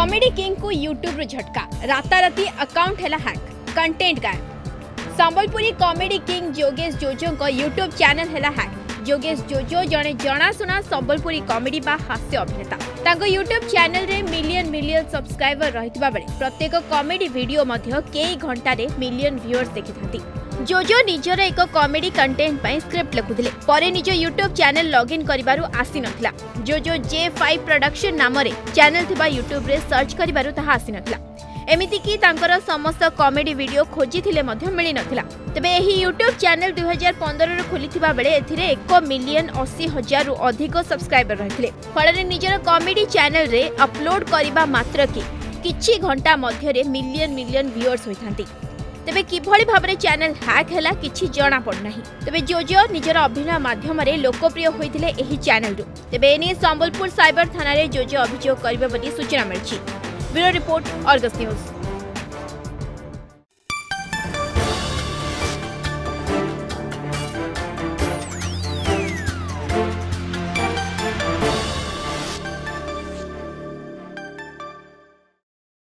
comedy king को YouTube रु झटका राताराती अकाउंट हैला हैक कंटेंट गायब Sambalpuri comedy king Yogesh Jojo YouTube channel है हैक যোগেশ জোজো জনে জনাশুনা সম্বলপুরী কমেডি বা হাস্য অভিনেতা তাঙ্ক ইউট্যুব চ্যানেলে মিলিয়ন মিলিয়ন সবসক্রাইবর রয়েছে বেড়ে প্রত্যেক কমেডি ভিডিও মধ্য কেই ঘণ্টার মিলিয়ন ভিউর্স দেখি থাকে জোজো ନିଜର ଏକ କମେଡି କଣ୍ଟେଣ୍ଟ ପାଇଁ ସ୍କ୍ରିପ୍ଟ ଲେଖୁଥିଲେ ପରେ ନିଜ ୟୁଟ୍ୟୁବ୍ ଚ୍ୟାନେଲ ଲଗ୍ଇନ୍ କରିବାରୁ ଆସିନଥିଲା ଜୋଜୋ ଜେ ଫାଇଭ୍ ପ୍ରଡକ୍ସନ୍ ନାମରେ ଚ୍ୟାନେଲ ଥିବା ୟୁଟ୍ୟୁବରେ ସର୍ଚ୍ଚ କରିବାରୁ ତାହା ଆସିନଥିଲା ଏମିତିକି ତାଙ୍କର ସମସ୍ତ କମେଡି ଭିଡିଓ ଖୋଜିଥିଲେ ମଧ୍ୟ ମିଳିନଥିଲା ତେବେ ଏହି ୟୁଟ୍ୟୁବ୍ ଚ୍ୟାନେଲ୍ ଦୁଇହଜାର ପନ୍ଦରରେ ଖୋଲିଥିବା ବେଳେ ଏଥିରେ ଏକ ମିଲିୟନ୍ ଅଶୀ ହଜାରରୁ ଅଧିକ ସବସ୍କ୍ରାଇବର ରହିଥିଲେ ଫଳରେ ନିଜର କମେଡି ଚ୍ୟାନେଲ୍ରେ ଅପଲୋଡ୍ କରିବା ମାତ୍ରକେ କିଛି ଘଣ୍ଟା ମଧ୍ୟରେ ମିଲିୟନ୍ ମିଲିୟନ୍ ଭିୟୁଅର୍ସ ହୋଇଥାନ୍ତି ତେବେ କିଭଳି ଭାବରେ ଚ୍ୟାନେଲ୍ ହ୍ୟାକ୍ ହେଲା କିଛି ଜଣାପଡ଼ୁନାହିଁ ତେବେ ଜୋଜୋ ନିଜର ଅଭିନୟ ମାଧ୍ୟମରେ ଲୋକପ୍ରିୟ ହୋଇଥିଲେ ଏହି ଚ୍ୟାନେଲ୍ରୁ ତେବେ ଏନେଇ ସମ୍ବଲପୁର ସାଇବର ଥାନାରେ ଜୋଜୋ ଅଭିଯୋଗ କରିବେ ବୋଲି ସୂଚନା ମିଳିଛି ब्यूरो रिपोर्ट और न्यूज़